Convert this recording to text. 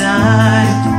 time